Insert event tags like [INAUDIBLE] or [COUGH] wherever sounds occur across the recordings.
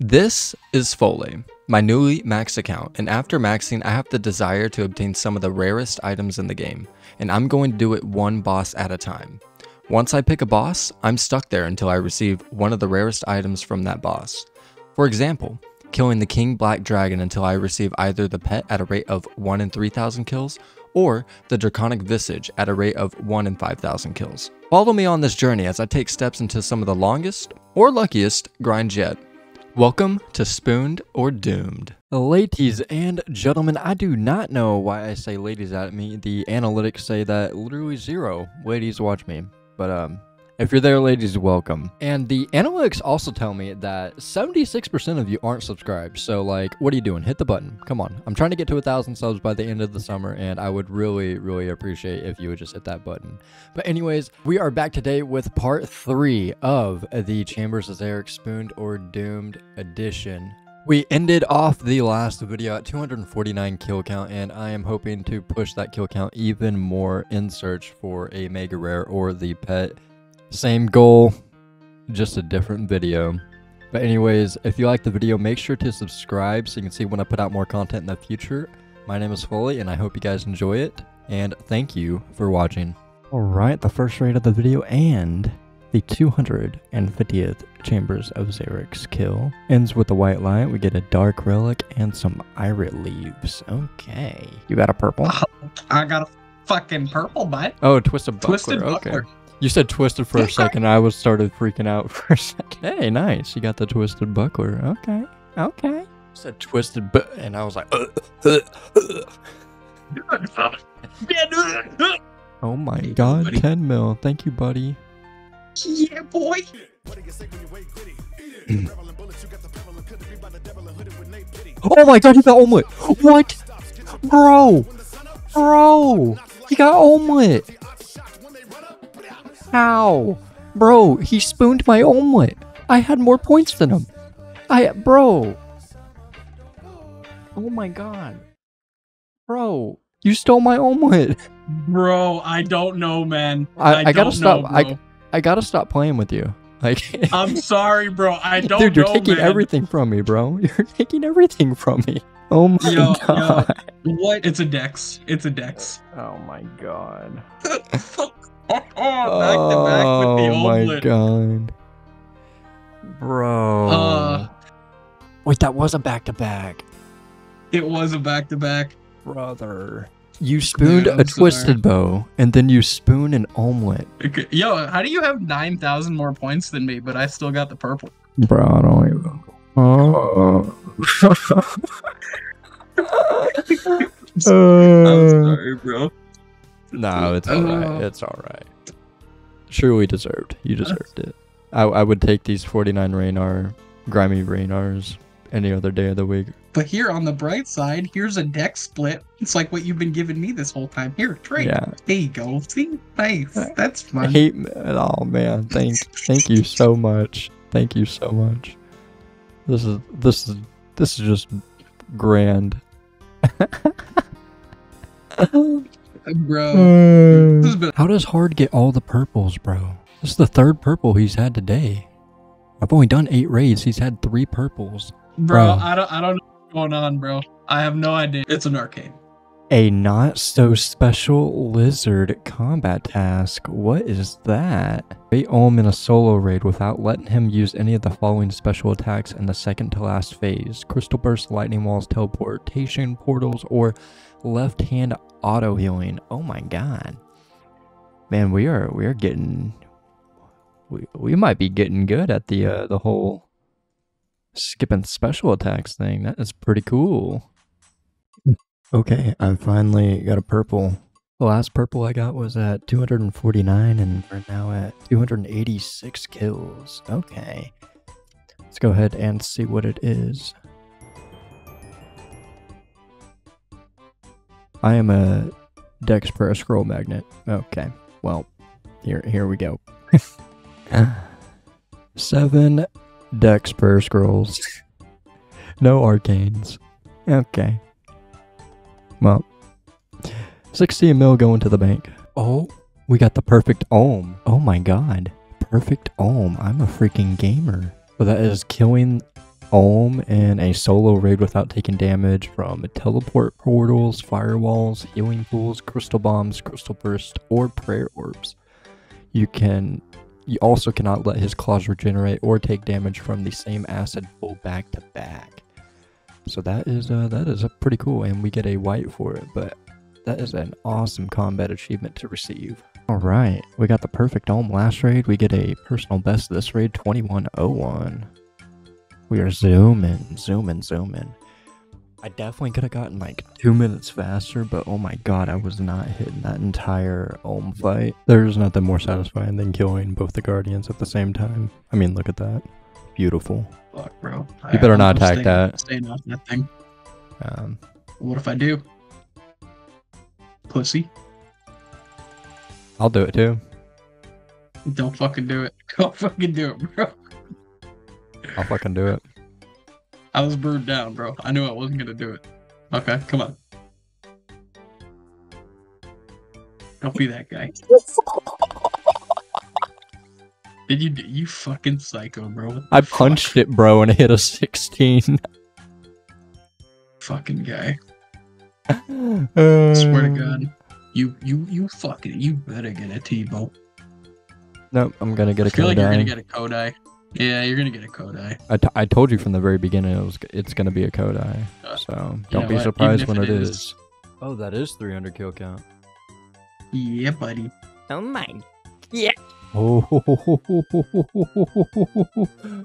This is Foley, my newly maxed account, and after maxing, I have the desire to obtain some of the rarest items in the game, and I'm going to do it one boss at a time. Once I pick a boss, I'm stuck there until I receive one of the rarest items from that boss. For example, killing the King Black Dragon until I receive either the pet at a rate of 1 in 3000 kills, or the Draconic Visage at a rate of 1 in 5000 kills. Follow me on this journey as I take steps into some of the longest, or luckiest, grinds yet. Welcome to Spooned or Doomed. Ladies and gentlemen, I do not know why I say ladies at me. The analytics say that literally zero ladies watch me. But um if you're there, ladies, welcome. And the analytics also tell me that 76% of you aren't subscribed. So, like, what are you doing? Hit the button. Come on. I'm trying to get to a thousand subs by the end of the summer, and I would really, really appreciate if you would just hit that button. But, anyways, we are back today with part three of the Chambers of Xeric Spooned or Doomed edition. We ended off the last video at 249 kill count, and I am hoping to push that kill count even more in search for a mega rare or the pet same goal, just a different video. But anyways, if you like the video, make sure to subscribe so you can see when I put out more content in the future. My name is Foley, and I hope you guys enjoy it. And thank you for watching. Alright, the first raid of the video and the 250th Chambers of Xeric's kill. Ends with a white light, we get a dark relic and some irit leaves. Okay. You got a purple? Oh, I got a fucking purple, bud. Oh, twisted buckler. Twisted okay. Buckler. You said twisted for a [LAUGHS] second. I was started freaking out [LAUGHS] for a second. Hey, nice. You got the twisted buckler. Okay. Okay. You said twisted, but and I was like, uh, uh, [LAUGHS] uh. oh my Hey, god, buddy. 10 mil. Thank you, buddy. Yeah, boy. [CLEARS THROAT] Oh my god, he got Olmlet. What? Bro. Bro. He got Olmlet. How? Bro, he spooned my Olmlet. I had more points than him. I, bro. Oh my god. Bro, you stole my Olmlet. Bro, I don't know, man. I, I, gotta stop. know, I. I gotta stop playing with you. Like, [LAUGHS] I'm sorry, bro. I [LAUGHS] don't dude, you're know, taking man. everything from me, bro. [LAUGHS] You're taking everything from me. Oh my Yo, yo. god. What? It's a dex. It's a dex. Oh my god. [LAUGHS] back to back with the Oh my Olmlet. god. Bro. Uh, Wait, that was a back to back. it was a back to back. Brother. You spooned I'm a twisted bow, and then you spoon an Olmlet. Yo, how do you have 9,000 more points than me, but I still got the purple? Bro, I don't even. Oh. [LAUGHS] I'm sorry, bro. No, it's Uh, alright. It's alright. Truly deserved. You deserved it. I, I would take these 49 Ranarr, grimy Ranarrs, any other day of the week. But here on the bright side, here's a deck split. It's like what you've been giving me this whole time. Here, trade. Yeah. There you go. See? Nice. That's I fun. hate. Oh man, thank thank you so much. Thank you so much. This is this is this is just grand. [LAUGHS] Bro. Mm. This has been How does Hard get all the purples, bro? This is the third purple he's had today. I've only done eight raids. He's had three purples. bro, Bro. I don't I don't know what's going on, bro. I have no idea. It's an arcade. A not so special lizard combat task. What is that? Bait Olm in a solo raid without letting him use any of the following special attacks in the second to last phase Crystal Burst, Lightning Walls, Teleportation, Portals, or left hand auto healing. Oh my god. Man, we are we are getting we, we might be getting good at the uh, the whole skipping special attacks thing. That is pretty cool. Okay, I finally got a purple. The last purple I got was at 249, and we're now at 286 kills. Okay. Let's go ahead and see what it is. I am a Dex per scroll magnet. Okay. Well, here here we go. [LAUGHS] Seven Dex per scrolls. no arcanes. Okay. Well, 60 mil going to the bank. Oh, we got the perfect Olm. Oh my god. Perfect Olm. I'm a freaking gamer. So that is killing Olm in a solo raid without taking damage from teleport portals, firewalls, healing pools, crystal bombs, crystal burst, or prayer orbs. You can you also cannot let his claws regenerate or take damage from the same acid pool back to back. So that is uh, that is a pretty cool, and we get a white for it. But that is an awesome combat achievement to receive. All right, we got the perfect Olm last raid. We get a personal best this raid, 2101. We are zooming, zooming, zooming. I definitely could have gotten like two minutes faster, but oh my god, I was not hitting that entire Olm fight. There's nothing more satisfying than killing both the Guardians at the same time. I mean, look at that. Beautiful. Fuck, bro. You better I'm not attack staying- that. Staying off that thing. Um, What if I do? Pussy. I'll do it too. Don't fucking do it. [LAUGHS] Don't fucking do it, bro. I'll fucking do it. I was brewed down, bro. I knew I wasn't gonna do it. Okay, come on. Don't be that guy. Did you? do- You fucking psycho, bro. What the I fuck? punched it, bro, and it hit a 16. Fucking guy. Uh, [LAUGHS] Swear to God. You, you, you fucking. You better get a T-bow. Nope, I'm gonna get I a feel like you're gonna get a Kodai. Yeah, you're gonna get a Kodai. I, t- I told you from the very beginning it was it's gonna be a Kodai. Uh, So don't be surprised when it it is. is- Oh, that is 300 kill count. Yeah, buddy. Oh my. Oh,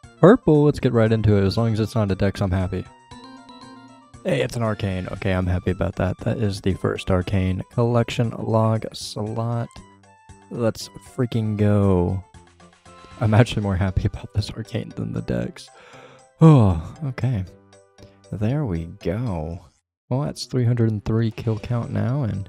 [LAUGHS] purple. Let's get right into it. As long as it's not a dex, I'm happy. Hey, it's an arcane. Okay, I'm happy about that. That is the first arcane collection log slot. Let's freaking go. I'm actually more happy [LAUGHS] about this arcane than the dex. Oh, okay. There we go. Well, that's 303 kill count now, and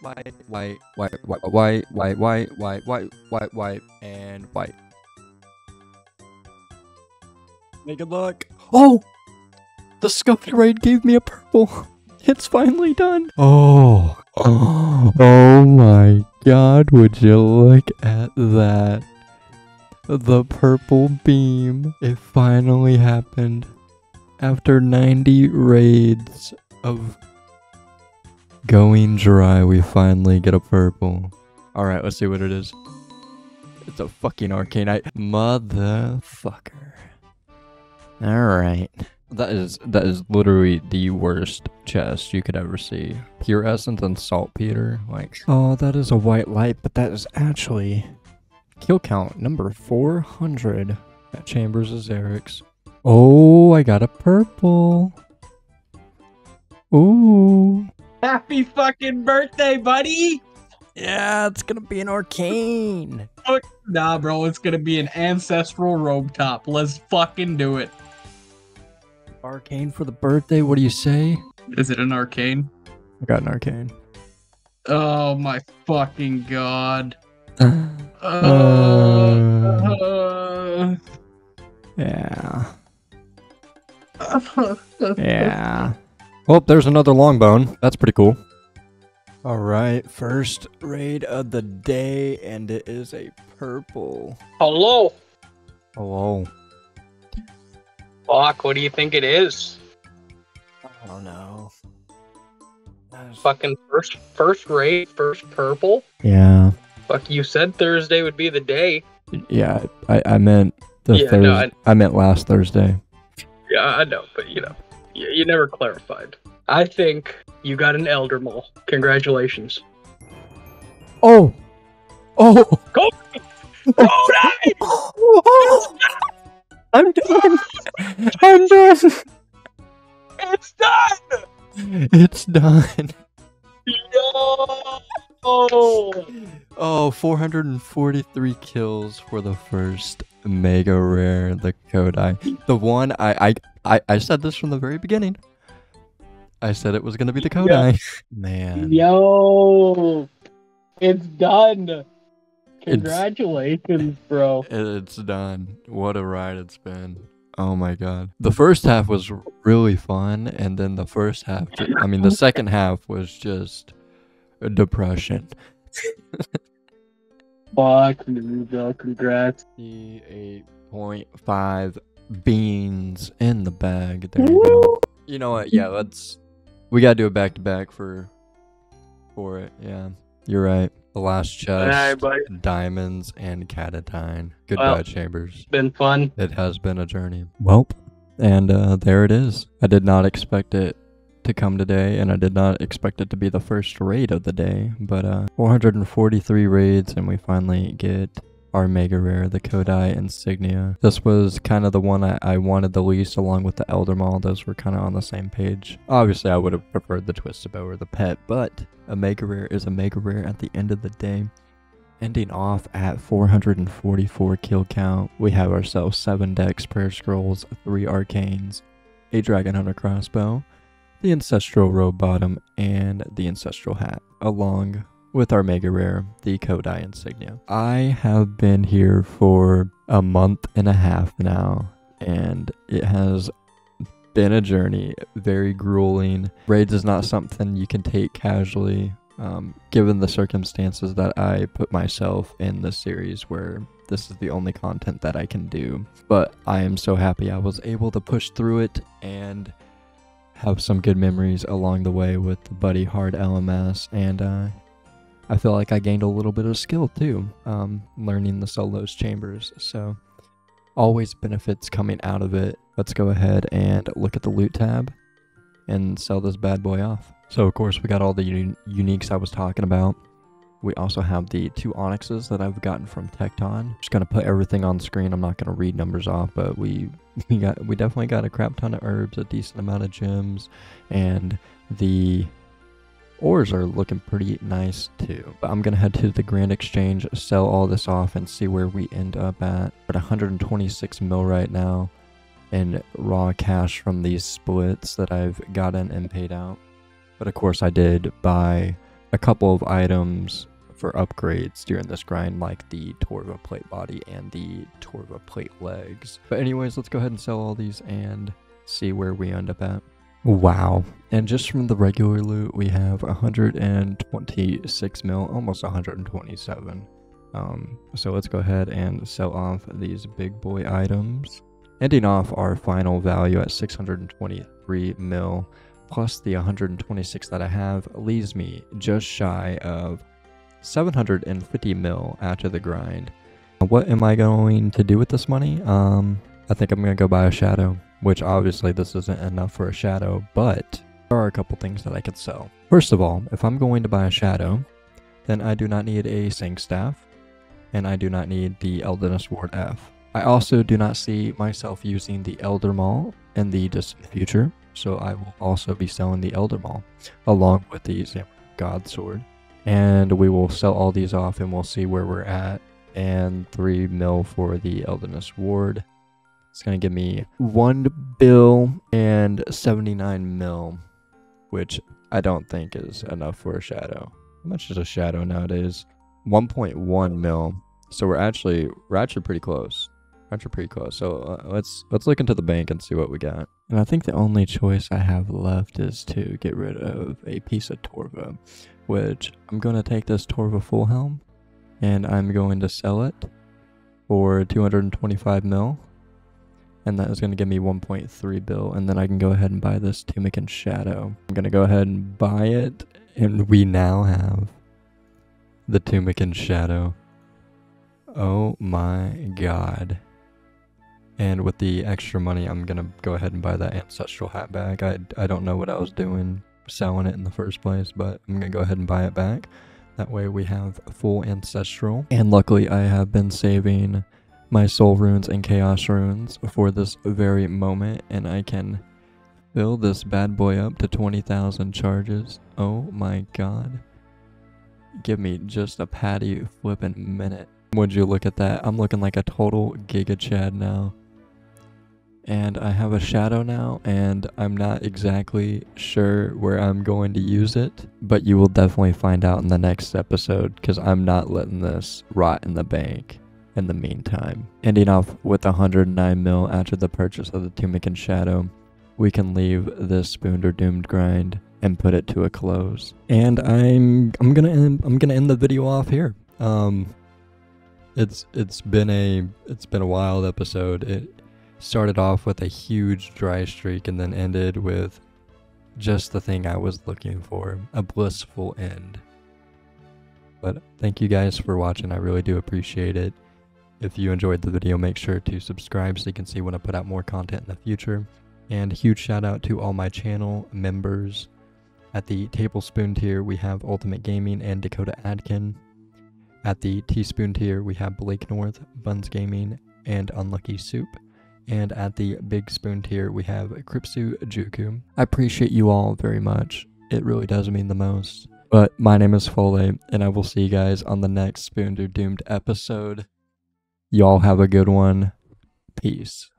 white, white, white, white, white, white, white, white, white, white, and white. Make good luck. Oh! The sculpted raid gave me a purple. [LAUGHS] It's finally done. Oh. Oh, oh my god, would you look at that? The purple beam. It finally happened. After 90 raids of going dry, we finally get a purple. Alright, let's see what it is. It's a fucking arcane eye. Motherfucker. Alright. That is that is literally the worst chest you could ever see. Pure essence and saltpeter. Like Oh, that is a white light, but that is actually kill count number 400 at Chambers of Xeric. Oh, I got a purple. Ooh. Happy fucking birthday, buddy! Yeah, it's gonna be an arcane. Nah, bro, it's gonna be an ancestral robe top. Let's fucking do it. Arcane for the birthday, what do you say? Is it an arcane? I got an arcane. Oh my fucking god. [SIGHS] Uh. Uh, Yeah. [LAUGHS] Yeah. Well, there's another long bone. That's pretty cool. All right, first raid of the day, and it is a purple. Hello. Hello. Fuck, what do you think it is? I don't know. That's- Fucking first first raid, first purple? Yeah. Fuck, you said Thursday would be the day. Yeah, I, I meant the Yeah, Thurs- no, I- I meant last Thursday. Yeah, I know, but you know, you, you never clarified. I think you got an Elder Maul. Congratulations. Oh. Oh. Go! [LAUGHS] Oh, [LAUGHS] I'm done. I'm done. It's done! It's done. Yo! Oh, 443 kills for the first mega rare, the Kodai. The one I, I I I said this from the very beginning. I said it was gonna be the Kodai. Man. Yo, it's done. Congratulations, bro. It's done. What a ride it's been. Oh my god. The first half was really fun, and then the first half, I mean, the second half was just a depression. [LAUGHS] Fuck me, bro. Congrats. The 8.5 beans in the bag. There you go. You know what? Yeah, let's. We gotta do a back to back for. For it. Yeah, you're right. The last chest, Alright, buddy. diamonds, and cadantine. Goodbye, Well- Chambers. Been fun. It has been a journey. Welp. And uh, there it is. I did not expect it to come today, and I did not expect it to be the first raid of the day. But uh, 443 raids, and we finally get our mega rare, the Kodai Insignia. This was kind of the one I, I wanted the least, along with the Elder Maul. Those were kind of on the same page. Obviously, I would have preferred the Twisted Bow or the Pet, but a mega rare is a mega rare at the end of the day. Ending off at 444 kill count, we have ourselves 7 Dex Prayer Scrolls, 3 Arcanes, a Dragon Hunter Crossbow, the Ancestral Robe Bottom, and the Ancestral Hat, along with our Mega Rare, the Kodai Insignia. I have been here for a month and a half now, and it has been a journey, very grueling. Raids is not something you can take casually um, given the circumstances that I put myself in this series where this is the only content that I can do. But I am so happy I was able to push through it and have some good memories along the way with Buddy Hard LMS. And uh, I feel like I gained a little bit of skill too, um, learning the solos chambers. So always benefits coming out of it. Let's go ahead and look at the loot tab and sell this bad boy off. So of course we got all the uni- uniques I was talking about. We also have the two onyxes that I've gotten from Tekton. Just gonna put everything on screen. I'm not gonna read numbers off, but we [LAUGHS] we got we definitely got a crap ton of herbs, a decent amount of gems, and the ores are looking pretty nice too. But I'm gonna head to the Grand Exchange, sell all this off, and see where we end up at. At 126 mil right now in raw cash from these splits that I've gotten and paid out. But of course, I did buy a couple of items for upgrades during this grind, like the Torva plate body and the Torva plate legs. But anyways, let's go ahead and sell all these and see where we end up at. Wow. And just from the regular loot, we have 126 mil, almost 127. Um, so let's go ahead and sell off these big boy items. Ending off our final value at 623 mil plus the 126 that I have leaves me just shy of 750 mil after the grind. What am I going to do with this money? Um, I think I'm gonna go buy a shadow, which obviously this isn't enough for a shadow, but there are a couple things that I could sell. First of all, if I'm going to buy a shadow, then I do not need a Sync Staff, and I do not need the Elidinis' Ward F. I also do not see myself using the Elder Maul in the distant future, so I will also be selling the Elder Maul along with the God Sword. And we will sell all these off and we'll see where we're at. And 3 mil for the Elidinis' Ward. It's going to give me 1 bill and 79 mil, which I don't think is enough for a shadow. How much is a shadow nowadays? 1.1 mil. So we're actually we're actually pretty close. We're pretty close. So uh, let's let's look into the bank and see what we got. And I think the only choice I have left is to get rid of a piece of Torva, which I'm going to take this Torva full helm and I'm going to sell it for 225 mil. And that is going to give me 1.3 bill. And then I can go ahead and buy this Tumeken's Shadow. I'm going to go ahead and buy it. And we now have the Tumeken's Shadow. Oh my god. And with the extra money, I'm gonna go ahead and buy that ancestral hat back. I, I don't know what I was doing selling it in the first place, but I'm gonna go ahead and buy it back. That way we have full ancestral. And luckily I have been saving my soul runes and chaos runes for this very moment, and I can fill this bad boy up to 20,000 charges. Oh my god. Give me just a patty flipping minute. Would you look at that? I'm looking like a total Giga Chad now. And I have a shadow now, and I'm not exactly sure where I'm going to use it, but you will definitely find out in the next episode because I'm not letting this rot in the bank in the meantime. Ending off with 109 mil after the purchase of the Tumeken's Shadow, we can leave this Spooned or Doomed grind and put it to a close. And I'm I'm gonna end, I'm gonna end the video off here. Um, it's it's been a it's been a wild episode. It started off with a huge dry streak and then ended with just the thing I was looking for, a blissful end. But thank you guys for watching. I really do appreciate it. If you enjoyed the video, make sure to subscribe so you can see when I put out more content in the future. And huge shout out to all my channel members. At the tablespoon tier, we have Ultimate Gaming and Dakota Adkin. At the teaspoon tier, we have Blake North, Buns Gaming, and Unlucky Soup. And at the big spoon tier, we have Kripsu Juku. I appreciate you all very much. It really does mean the most. But my name is Foley, and I will see you guys on the next Spooned or Doomed episode. Y'all have a good one. Peace.